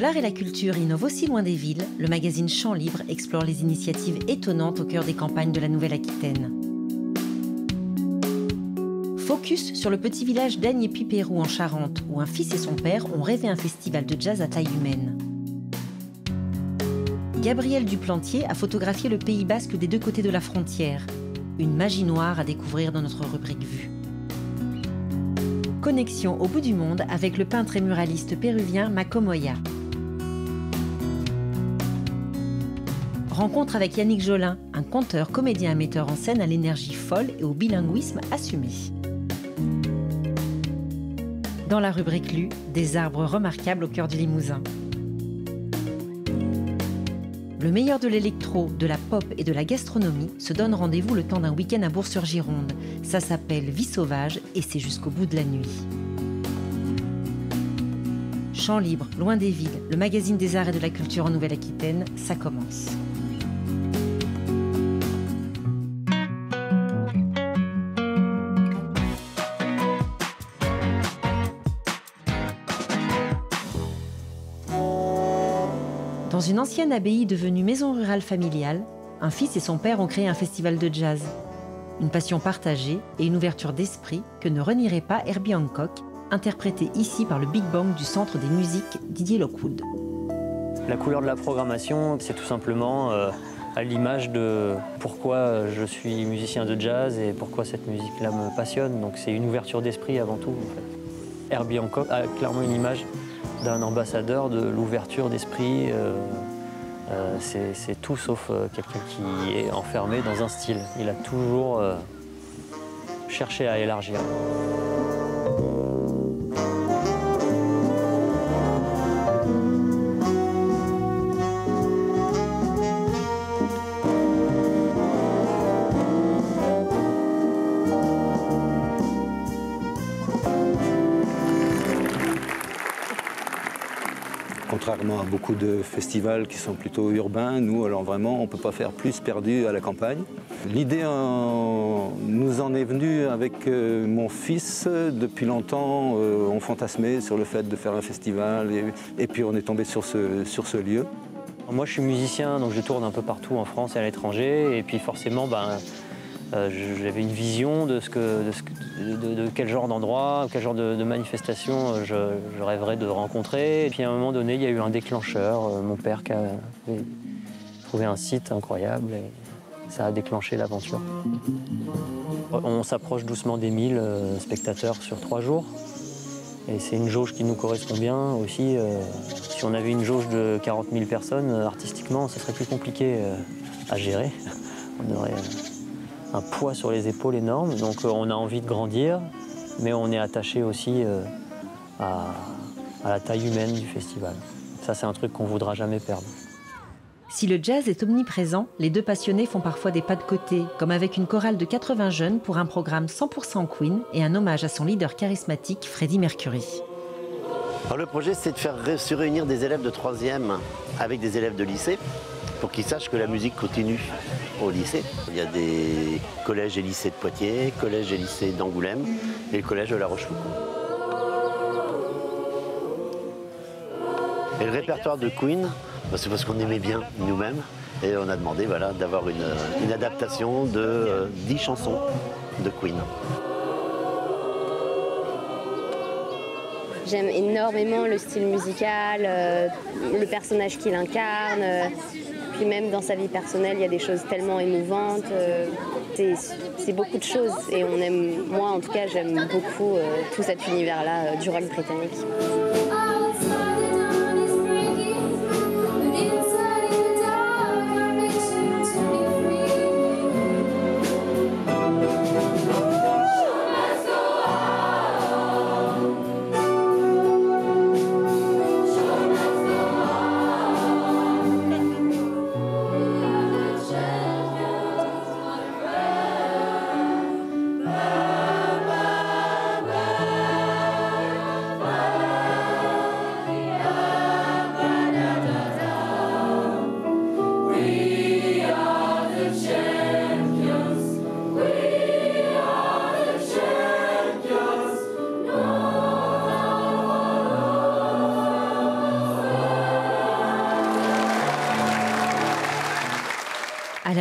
L'art et la culture innovent aussi loin des villes, le magazine Champ Libre explore les initiatives étonnantes au cœur des campagnes de la Nouvelle-Aquitaine. Focus sur le petit village d'Agnes-Pipérou en Charente, où un fils et son père ont rêvé un festival de jazz à taille humaine. Gabriel Duplantier a photographié le Pays basque des deux côtés de la frontière. Une magie noire à découvrir dans notre rubrique Vue. Connexion au bout du monde avec le peintre et muraliste péruvien Macomoya. Rencontre avec Yannick Jolin, un conteur, comédien et metteur en scène à l'énergie folle et au bilinguisme assumé. Dans la rubrique Lu, des arbres remarquables au cœur du Limousin. Le meilleur de l'électro, de la pop et de la gastronomie se donne rendez-vous le temps d'un week-end à Bourg-sur-Gironde. Ça s'appelle Vie sauvage et c'est jusqu'au bout de la nuit. Champ libre, loin des villes, le magazine des arts et de la culture en Nouvelle-Aquitaine, ça commence. Dans une ancienne abbaye devenue maison rurale familiale, un fils et son père ont créé un festival de jazz. Une passion partagée et une ouverture d'esprit que ne renierait pas Herbie Hancock, interprété ici par le Big Bang du Centre des musiques Didier Lockwood. La couleur de la programmation, c'est tout simplement euh, à l'image de pourquoi je suis musicien de jazz et pourquoi cette musique-là me passionne. Donc c'est une ouverture d'esprit avant tout. Herbie Hancock a clairement une image d'un ambassadeur de l'ouverture d'esprit. Euh, euh, c'est tout sauf euh, quelqu'un qui est enfermé dans un style. Il a toujours cherché à élargir. Contrairement à beaucoup de festivals qui sont plutôt urbains, nous, alors vraiment, on ne peut pas faire plus perdu à la campagne. L'idée nous en est venue avec euh, mon fils. Depuis longtemps, euh, on fantasmait sur le fait de faire un festival et, puis on est tombé sur ce, sur ce lieu. Moi, je suis musicien, donc je tourne un peu partout en France et à l'étranger. Et puis forcément, ben, euh, j'avais une vision de, quel genre d'endroit, quel genre de, manifestation euh, je, rêverais de rencontrer. Et puis à un moment donné, il y a eu un déclencheur. Euh, mon père qui a trouvé un site incroyable et ça a déclenché l'aventure. On s'approche doucement des 1000 spectateurs sur trois jours. Et c'est une jauge qui nous correspond bien aussi. si on avait une jauge de 40 000 personnes, artistiquement, ce serait plus compliqué à gérer. On aurait un poids sur les épaules énorme. Donc euh, on a envie de grandir, mais on est attaché aussi euh, à, la taille humaine du festival. Ça, c'est un truc qu'on voudra jamais perdre. Si le jazz est omniprésent, les deux passionnés font parfois des pas de côté, comme avec une chorale de 80 jeunes pour un programme 100% Queen et un hommage à son leader charismatique, Freddie Mercury. Alors le projet, c'est de faire se réunir des élèves de 3e avec des élèves de lycée pour qu'ils sachent que la musique continue au lycée. Il y a des collèges et lycées de Poitiers, collèges et lycées d'Angoulême et le collège de La Rochefoucauld. Et le répertoire de Queen, bah, c'est parce qu'on aimait bien nous-mêmes et on a demandé voilà, d'avoir une, adaptation de 10 euh, chansons de Queen. J'aime énormément le style musical, euh, le personnage qu'il incarne. Euh, puis même dans sa vie personnelle, il y a des choses tellement émouvantes. Euh, c'est beaucoup de choses. Et on aime, moi en tout cas, j'aime beaucoup tout cet univers-là du rock britannique.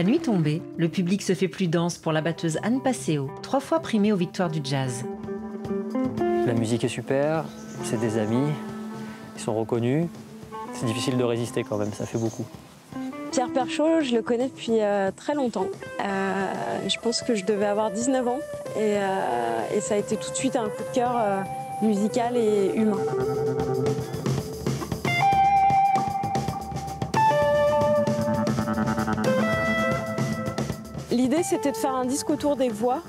La nuit tombée, le public se fait plus dense pour la batteuse Anne Passeo, trois fois primée aux victoires du jazz. La musique est super, c'est des amis, ils sont reconnus. C'est difficile de résister quand même, ça fait beaucoup. Pierre Perchaud, je le connais depuis euh, très longtemps. Euh, je pense que je devais avoir 19 ans et, euh, et, ça a été tout de suite un coup de cœur musical et humain. C'était de faire un disque autour des voix,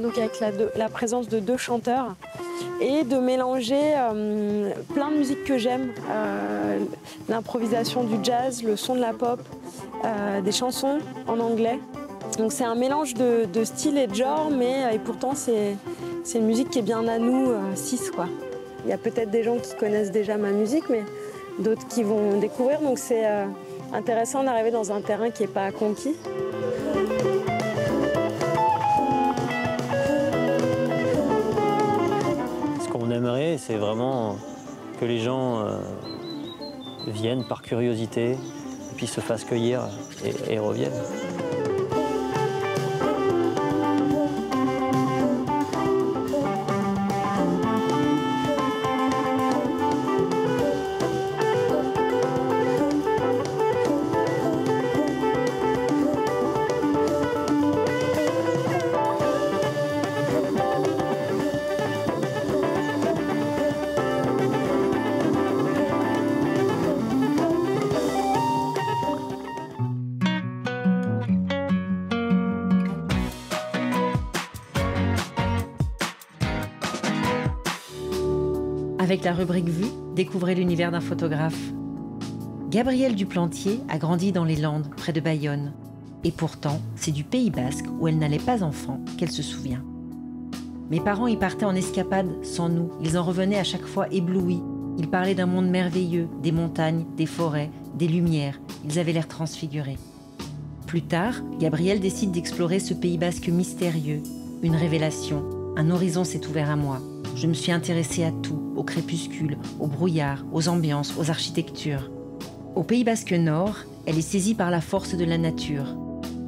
donc avec la, présence de deux chanteurs, et de mélanger euh, plein de musiques que j'aime, euh, l'improvisation du jazz, le son de la pop, euh, des chansons en anglais. Donc c'est un mélange de, de style et de genre, mais et pourtant c'est une musique qui est bien à nous, six quoi. Il y a peut-être des gens qui connaissent déjà ma musique, mais d'autres qui vont découvrir. Donc c'est intéressant d'arriver dans un terrain qui n'est pas conquis. C'est vraiment que les gens euh, viennent par curiosité, et puis se fassent cueillir et reviennent. Avec la rubrique Vue, découvrez l'univers d'un photographe. Gabrielle Duplantier a grandi dans les Landes, près de Bayonne. Et pourtant, c'est du Pays basque, où elle n'allait pas enfant, qu'elle se souvient. Mes parents y partaient en escapade sans nous. Ils en revenaient à chaque fois éblouis. Ils parlaient d'un monde merveilleux, des montagnes, des forêts, des lumières. Ils avaient l'air transfigurés. Plus tard, Gabrielle décide d'explorer ce Pays basque mystérieux. Une révélation. Un horizon s'est ouvert à moi. Je me suis intéressée à tout, au crépuscule, au brouillard, aux ambiances, aux architectures. Au Pays basque Nord, elle est saisie par la force de la nature.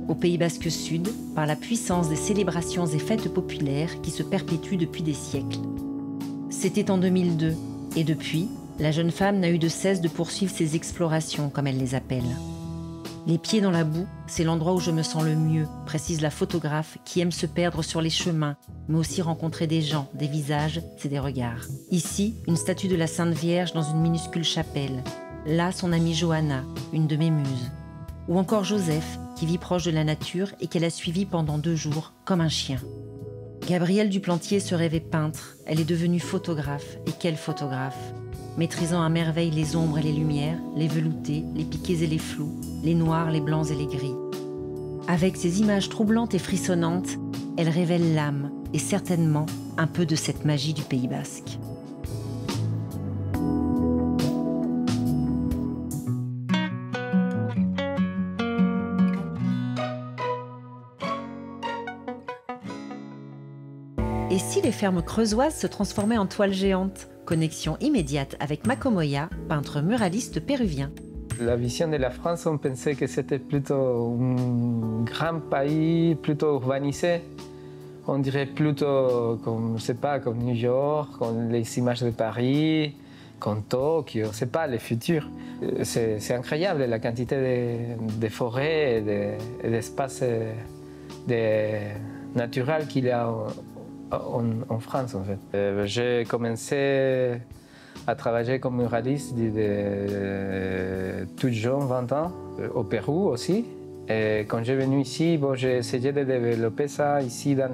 Au Pays basque Sud, par la puissance des célébrations et fêtes populaires qui se perpétuent depuis des siècles. C'était en 2002, et depuis, la jeune femme n'a eu de cesse de poursuivre ses explorations, comme elle les appelle. Les pieds dans la boue, c'est l'endroit où je me sens le mieux, précise la photographe qui aime se perdre sur les chemins, mais aussi rencontrer des gens, des visages, c'est des regards. Ici, une statue de la Sainte Vierge dans une minuscule chapelle. Là, son amie Johanna, une de mes muses. Ou encore Joseph, qui vit proche de la nature et qu'elle a suivi pendant deux jours, comme un chien. Gabrielle Duplantier se rêvait peintre, elle est devenue photographe, et quelle photographe? Maîtrisant à merveille les ombres et les lumières, les veloutés, les piquets et les flous, les noirs, les blancs et les gris. Avec ces images troublantes et frissonnantes, elle révèle l'âme et certainement un peu de cette magie du Pays basque. Et si les fermes creusoises se transformaient en toiles géantes? Connexion immédiate avec Macomoya, peintre muraliste péruvien. La vision de la France, on pensait que c'était plutôt un grand pays, plutôt urbanisé. On dirait plutôt comme, je sais pas, comme New York, comme les images de Paris, comme Tokyo, c'est pas le futur. C'est incroyable la quantité de, forêts et d'espaces de, naturels qu'il y a en, France en fait. Euh, j'ai commencé à travailler comme muraliste de, de, tout jeune, 20 ans, euh, au Pérou aussi. Et quand j'ai venu ici, bon, j'ai essayé de développer ça ici dans,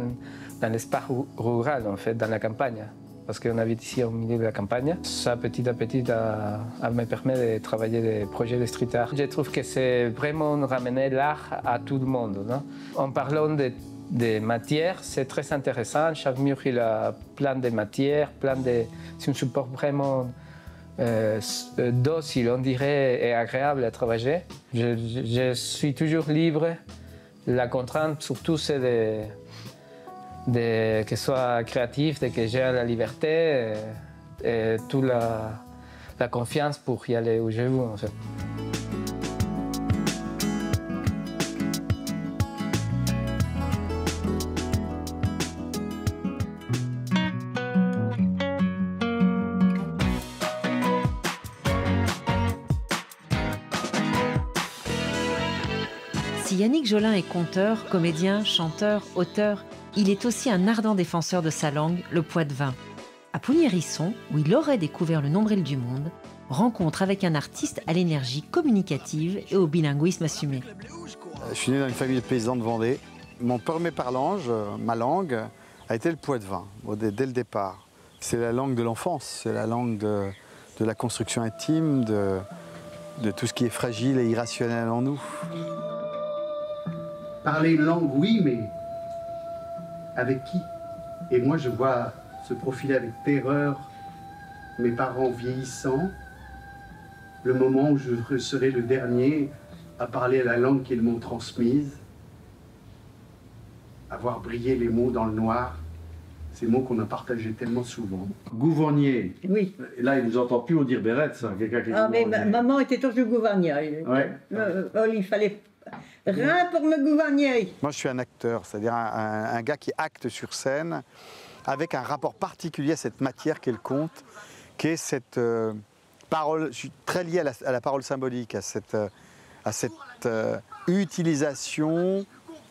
l'espace rural, en fait, dans la campagne. Parce qu'on habite ici au milieu de la campagne. Ça, petit à petit, a, me permis de travailler des projets de street art. Je trouve que c'est vraiment ramener l'art à tout le monde. Non? En parlant de de matières. C'est très intéressant. Chaque mur, il a plein de matières, plein de... C'est un support vraiment euh, docile, on dirait, et agréable à travailler. Je, suis toujours libre. La contrainte, surtout, c'est de, de, que ce soit créatif, de que j'ai la liberté et, toute la, la, confiance pour y aller où je veux, en fait. Yannick Jolin est conteur, comédien, chanteur, auteur, il est aussi un ardent défenseur de sa langue, le poitevin. À Pougnérisson, où il aurait découvert le nombril du monde, rencontre avec un artiste à l'énergie communicative et au bilinguisme assumé. Je suis né dans une famille de paysans de Vendée. Mon premier parlange, ma langue, a été le poitevin, dès le départ. C'est la langue de l'enfance, c'est la langue de, la construction intime, de, de tout ce qui est fragile et irrationnel en nous. Parler une langue, oui, mais avec qui? Et moi, je vois se profiler avec terreur mes parents vieillissants, le moment où je serai le dernier à parler la langue qu'ils m'ont transmise, à voir briller les mots dans le noir, ces mots qu'on a partagés tellement souvent. Gouvernier. Oui. Là, il ne nous entend plus on dire Bérette, ça. Quelqu'un qui ah, mais maman était toujours gouvernier. Ouais. Euh, euh, il fallait rien pour me gouverner. Moi, je suis un acteur, c'est-à-dire un, gars qui acte sur scène avec un rapport particulier à cette matière qu'est le conte, qui est cette euh, parole. Je suis très lié à la, parole symbolique, à cette, à cette utilisation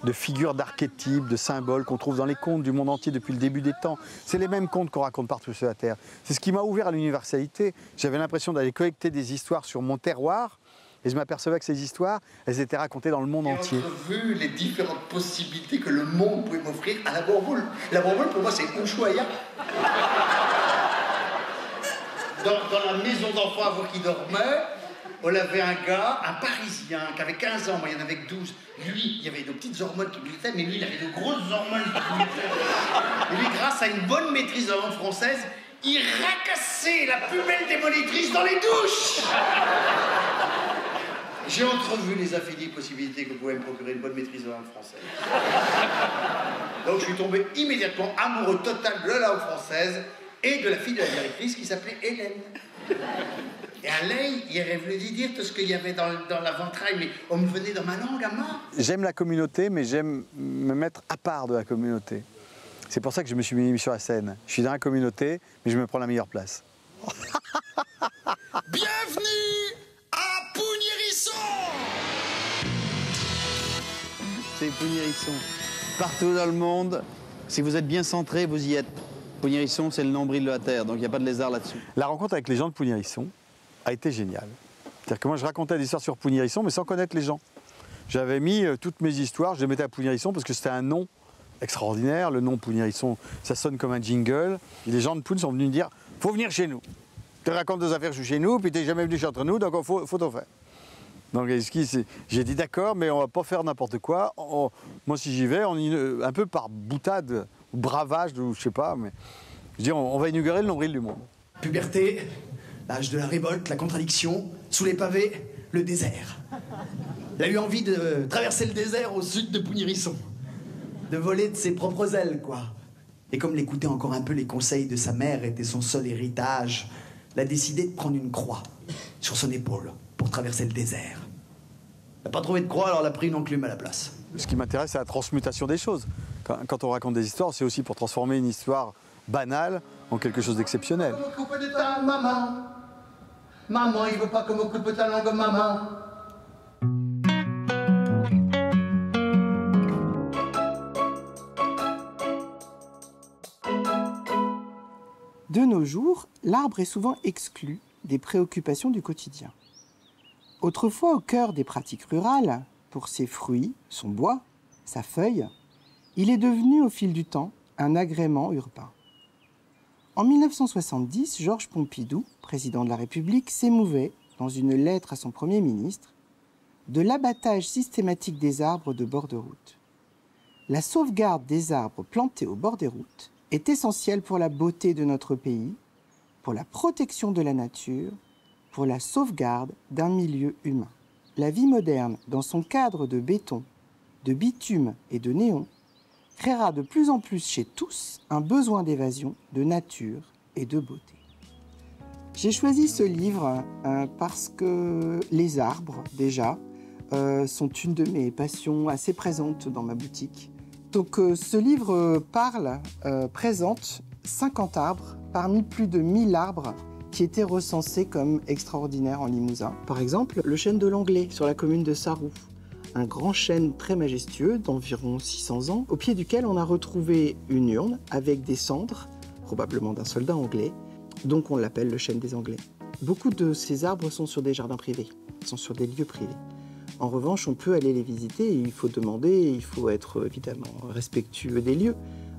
de figures d'archétypes, de symboles qu'on trouve dans les contes du monde entier depuis le début des temps. C'est les mêmes contes qu'on raconte partout sur la Terre. C'est ce qui m'a ouvert à l'universalité. J'avais l'impression d'aller collecter des histoires sur mon terroir, et je m'apercevais que ces histoires, elles étaient racontées dans le monde entier. vu les différentes possibilités que le monde pouvait m'offrir à la Bourboule. La Bourboule, pour moi, c'est Ushuaïa. Dans, dans la maison d'enfants avant qui dormait, on avait un gars, un Parisien, qui avait 15 ans, moi il y en avait 12. Lui, il y avait de petites hormones qui lui mais lui, il avait de grosses hormones qui lui Et lui, grâce à une bonne maîtrise de la langue française, il racassait la plus belle démolitrice dans les douches J'ai entrevu les infinies possibilités que pouvait me procurer une bonne maîtrise de la langue française. Donc je suis tombé immédiatement amoureux total de la langue française et de la fille de la directrice qui s'appelait Hélène. Et à l'œil, il voulu dire tout ce qu'il y avait dans, la ventraille, mais on me venait dans ma langue à moi. J'aime la communauté, mais j'aime me mettre à part de la communauté. C'est pour ça que je me suis mis sur la scène. Je suis dans la communauté, mais je me prends la meilleure place. Bienvenue Pougnérisson C'est Pougnérisson. Partout dans le monde, si vous êtes bien centré, vous y êtes. Pougnérisson, c'est le nombril de la Terre, donc il n'y a pas de lézard là-dessus. La rencontre avec les gens de Pougnérisson, a été génial. C'est-à-dire que moi, je racontais des histoires sur Pougnérisson, mais sans connaître les gens. J'avais mis euh, toutes mes histoires, je les mettais à Pougnérisson parce que c'était un nom extraordinaire. Le nom Pougnérisson, ça sonne comme un jingle. Et les gens de Poun sont venus me dire faut venir chez nous. Tu racontes des affaires chez nous, puis tu n'es jamais venu chez entre nous, donc il faut, faut t'en faire. Donc j'ai dit d'accord, mais on va pas faire n'importe quoi. moi, si j'y vais, on, un peu par boutade, ou bravage, ou je sais pas, mais je dis on, va inaugurer le nombril du monde. Puberté, l'âge de la révolte, la contradiction, sous les pavés, le désert. Il a eu envie de traverser le désert au sud de Pougnérisson, de voler de ses propres ailes, quoi. Et comme l'écouter encore un peu les conseils de sa mère était son seul héritage, il a décidé de prendre une croix sur son épaule pour traverser le désert. Il n'a pas trouvé de croix, alors il a pris une enclume à la place. Ce qui m'intéresse, c'est la transmutation des choses. Quand, on raconte des histoires, c'est aussi pour transformer une histoire banale en quelque chose d'exceptionnel. Maman, il veut pas que m'occupe ta langue, maman. De nos jours, l'arbre est souvent exclu des préoccupations du quotidien. Autrefois au cœur des pratiques rurales, pour ses fruits, son bois, sa feuille, il est devenu au fil du temps un agrément urbain. En 1970, Georges Pompidou, président de la République, s'émouvait, dans une lettre à son Premier ministre, de l'abattage systématique des arbres de bord de route. La sauvegarde des arbres plantés au bord des routes est essentielle pour la beauté de notre pays, pour la protection de la nature, pour la sauvegarde d'un milieu humain. La vie moderne, dans son cadre de béton, de bitume et de néon, créera de plus en plus chez tous un besoin d'évasion, de nature et de beauté. J'ai choisi ce livre euh, parce que les arbres, déjà, euh, sont une de mes passions assez présentes dans ma boutique. Donc euh, ce livre parle, présente 50 arbres parmi plus de 1000 arbres qui étaient recensés comme extraordinaires en Limousin. Par exemple, le chêne de l'Anglais sur la commune de Sarroux, un grand chêne très majestueux d'environ 600 ans, au pied duquel on a retrouvé une urne avec des cendres, probablement d'un soldat anglais, donc on l'appelle le chêne des Anglais. Beaucoup de ces arbres sont sur des jardins privés, sont sur des lieux privés. En revanche, on peut aller les visiter, il faut demander, il faut être évidemment respectueux des lieux,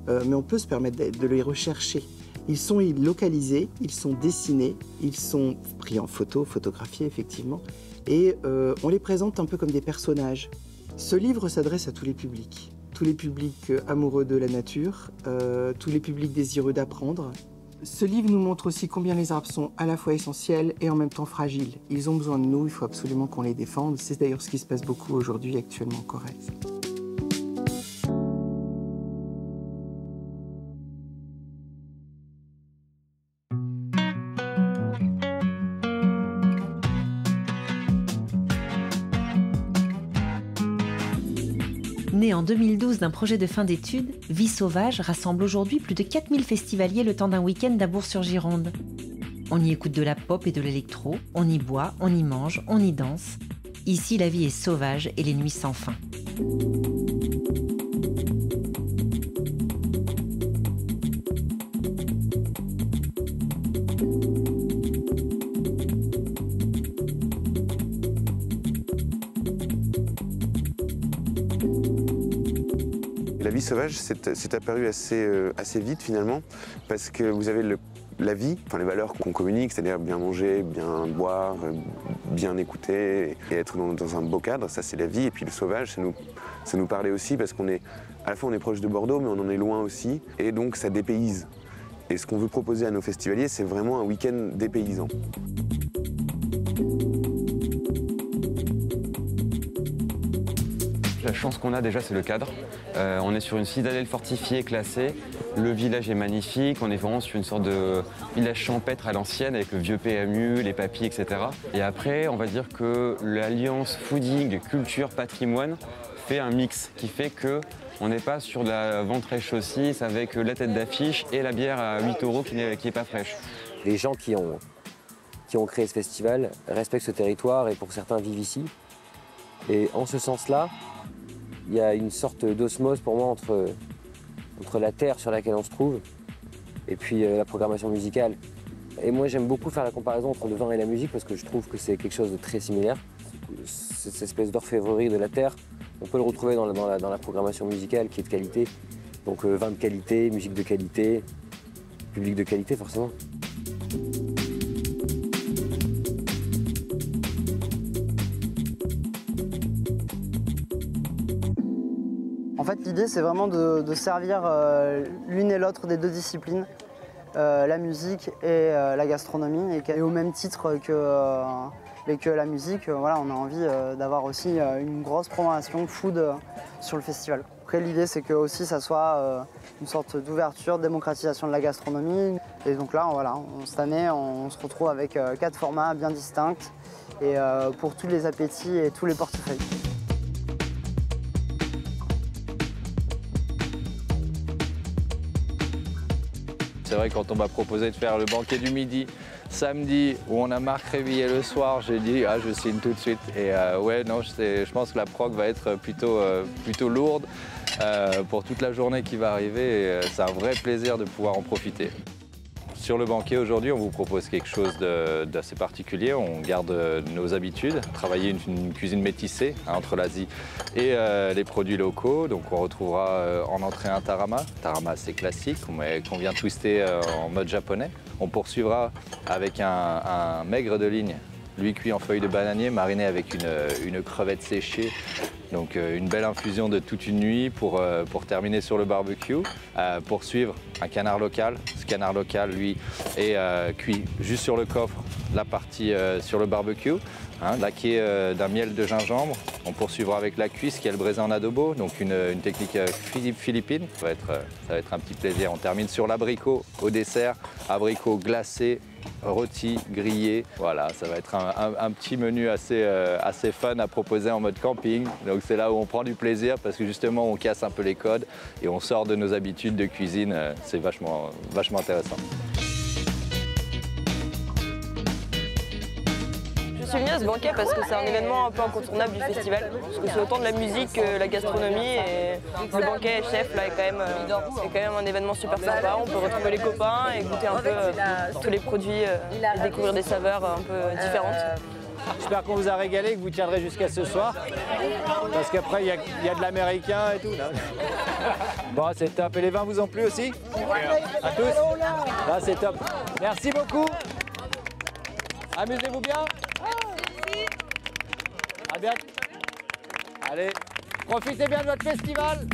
euh, mais on peut se permettre de les rechercher. Ils sont localisés, ils sont dessinés, ils sont pris en photo, photographiés effectivement, et euh, on les présente un peu comme des personnages. Ce livre s'adresse à tous les publics, tous les publics euh, amoureux de la nature, euh, tous les publics désireux d'apprendre. Ce livre nous montre aussi combien les arbres sont à la fois essentiels et en même temps fragiles. Ils ont besoin de nous, il faut absolument qu'on les défende. C'est d'ailleurs ce qui se passe beaucoup aujourd'hui actuellement en Corrèze. 2012 d'un projet de fin d'études, Vie Sauvage rassemble aujourd'hui plus de 4000 festivaliers le temps d'un week-end à Bourg-sur-Gironde. On y écoute de la pop et de l'électro, on y boit, on y mange, on y danse. Ici, la vie est sauvage et les nuits sans fin. Sauvage, c'est apparu assez, euh, assez vite finalement, parce que vous avez la vie, enfin les valeurs qu'on communique, c'est-à-dire bien manger, bien boire, euh, bien écouter et être dans, dans un beau cadre, ça c'est la vie. Et puis le sauvage, ça nous, ça nous parlait aussi parce qu'on est, à la fois on est proche de Bordeaux, mais on en est loin aussi, et donc ça dépayse. Et ce qu'on veut proposer à nos festivaliers, c'est vraiment un week-end dépaysant. La chance qu'on a déjà, c'est le cadre. Euh, on est sur une citadelle fortifiée, classée. Le village est magnifique. On est vraiment sur une sorte de village champêtre à l'ancienne avec le vieux PMU, les papilles, etc. Et après, on va dire que l'alliance fooding, culture, patrimoine fait un mix qui fait que on n'est pas sur la ventrée saucisse avec la tête d'affiche et la bière à 8 euros qui n'est pas fraîche. Les gens qui ont, qui ont créé ce festival respectent ce territoire et pour certains vivent ici. Et en ce sens-là, il y a une sorte d'osmose pour moi entre, la terre sur laquelle on se trouve et puis euh, la programmation musicale. Et moi j'aime beaucoup faire la comparaison entre le vin et la musique parce que je trouve que c'est quelque chose de très similaire. Cette espèce d'orfèvrerie de la terre, on peut le retrouver dans la programmation musicale qui est de qualité. Donc euh, vin de qualité, musique de qualité, public de qualité forcément. Fait, l'idée, c'est vraiment de, servir euh, l'une et l'autre des deux disciplines, euh, la musique et euh, la gastronomie, et, au même titre que, la musique, voilà, on a envie d'avoir aussi une grosse programmation food sur le festival. Après, l'idée, c'est que aussi ça soit une sorte d'ouverture, de démocratisation de la gastronomie. Et donc là, voilà, cette année, on, se retrouve avec quatre formats bien distincts et pour tous les appétits et tous les portefeuilles. C'est vrai, quand on m'a proposé de faire le banquet du midi samedi, où on a Marc Révillé le soir, j'ai dit, ah, je signe tout de suite. Et euh, ouais, non, je, pense que la prog va être plutôt, euh, plutôt lourde euh, pour toute la journée qui va arriver. C'est un vrai plaisir de pouvoir en profiter. Sur le banquet aujourd'hui, on vous propose quelque chose d'assez particulier. On garde euh, nos habitudes, travailler une, cuisine métissée hein, entre l'Asie et euh, les produits locaux. Donc on retrouvera euh, en entrée un tarama. Tarama c'est classique, mais qu'on vient twister en mode japonais. On poursuivra avec un maigre de ligne, lui cuit en feuilles de bananier, mariné avec une, une crevette séchée. Donc euh, une belle infusion de toute une nuit pour, euh, terminer sur le barbecue. Euh, poursuivre un canard local. Ce canard local, lui, est euh, cuit juste sur le coffre, la partie euh, sur le barbecue. Hein, laqué euh, d'un miel de gingembre. On poursuivra avec la cuisse qui est le en adobo, donc une, technique euh, phili- philippine. Euh, ça va être un petit plaisir. On termine sur l'abricot au dessert, abricot glacé, rôti, grillé. Voilà, ça va être un, petit menu assez, euh, assez fun à proposer en mode camping. Donc c'est là où on prend du plaisir parce que justement on casse un peu les codes et on sort de nos habitudes de cuisine. Euh, C'est vachement, vachement intéressant. Venue à ce banquet parce que c'est un événement un peu incontournable du festival. Parce que c'est autant de la musique que la gastronomie et le banquet chef là est quand même, euh, est quand même un événement super sympa. On peut retrouver les copains et goûter un peu euh, tous les produits euh, et découvrir des saveurs un peu différentes. J'espère qu'on vous a régalé, que vous tiendrez jusqu'à ce soir. Parce qu'après, il y, a- de l'américain et tout. Bon, c'est top. Et les vins vous ont plu aussi? À tous? Là, c'est top. Merci beaucoup. Amusez-vous bien. Allez, profitez bien de votre festival.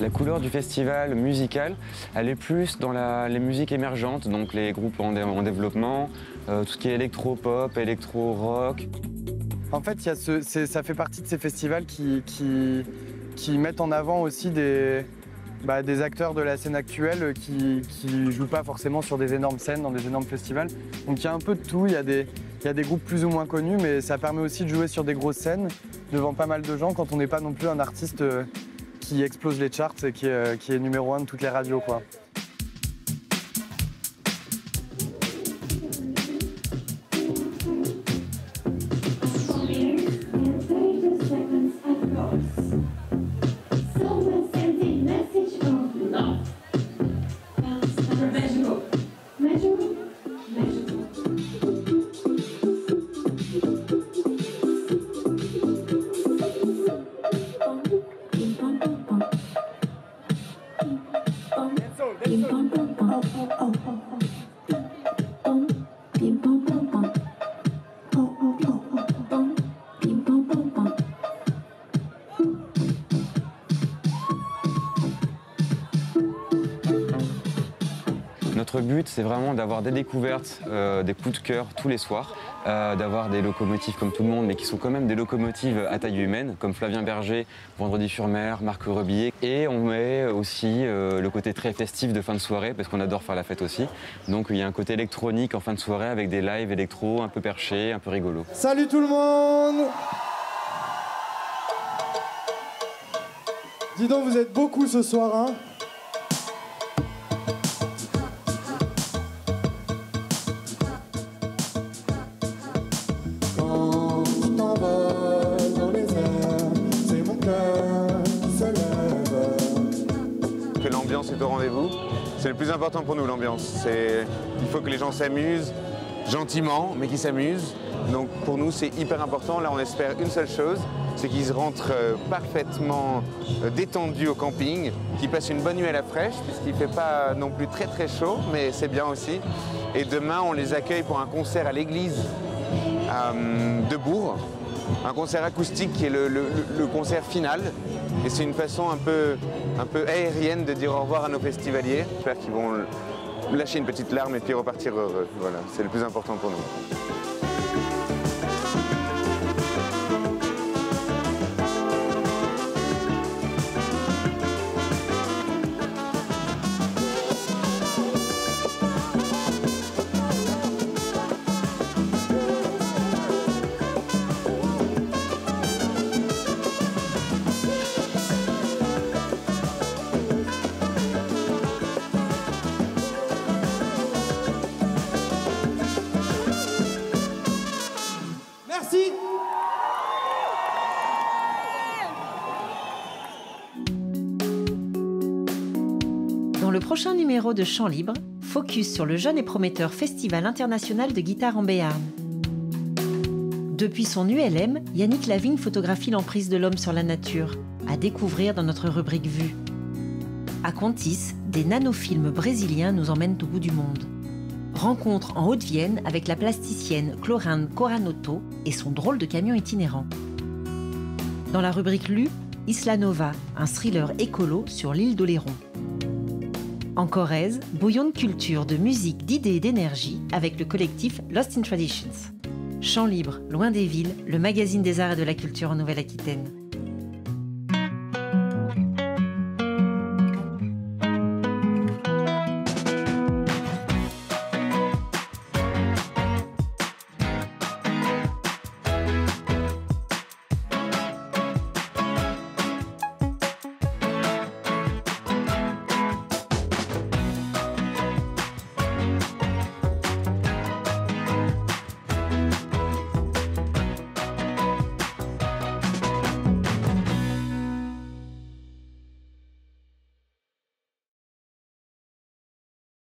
La couleur du festival musical, elle est plus dans la- les musiques émergentes, donc les groupes en, dé- en développement, euh, tout ce qui est électro-pop, électro-rock. En fait, il y a ce- c'est- ça fait partie de ces festivals qui, qui, qui mettent en avant aussi des, bah, des acteurs de la scène actuelle qui ne jouent pas forcément sur des énormes scènes, dans des énormes festivals. Donc il y a un peu de tout, il y, a des- groupes plus ou moins connus, mais ça permet aussi de jouer sur des grosses scènes devant pas mal de gens quand on n'est pas non plus un artiste euh, qui explose les charts et qui, est, qui est numéro un de toutes les radios. Quoi. Notre but, c'est vraiment d'avoir des découvertes, euh, des coups de cœur tous les soirs, euh, d'avoir des locomotives comme tout le monde, mais qui sont quand même des locomotives à taille humaine, comme Flavien Berger, Vendredi sur mer, Marc Rebillet. Et on met aussi euh, le côté très festif de fin de soirée, parce qu'on adore faire la fête aussi. Donc il y a un côté électronique en fin de soirée avec des lives électro un peu perchés, un peu rigolos. Salut tout le monde Dis donc, vous êtes beaucoup ce soir, hein? Au rendez-vous. C'est le plus important pour nous, l'ambiance. Il faut que les gens s'amusent gentiment, mais qu'ils s'amusent. Donc pour nous, c'est hyper important. Là, on espère une seule chose, c'est qu'ils rentrent euh, parfaitement euh, détendus au camping, qu'ils passent une bonne nuit à la fraîche, puisqu'il ne fait pas non plus très très chaud, mais c'est bien aussi. Et demain, on les accueille pour un concert à l'église euh, de Bourg, un concert acoustique qui est le, concert final. Et c'est une façon un peu, un peu aérienne de dire au revoir à nos festivaliers. J'espère qu'ils vont lâcher une petite larme et puis repartir heureux. Voilà, c'est le plus important pour nous. Prochain numéro de Chant Libre, focus sur le jeune et prometteur Festival international de guitare en Béarn. Depuis son ULM, Yannick Lavigne photographie l'emprise de l'homme sur la nature, à découvrir dans notre rubrique Vue. À Contis, des nanofilms brésiliens nous emmènent au bout du monde. Rencontre en Haute-Vienne avec la plasticienne Clorinde Coranotto et son drôle de camion itinérant. Dans la rubrique Lu, Isla Nova, un thriller écolo sur l'île d'Oléron. En Corrèze, bouillon de culture, de musique, d'idées et d'énergie avec le collectif Lost in Traditions. Chant libre, loin des villes, le magazine des arts et de la culture en Nouvelle-Aquitaine.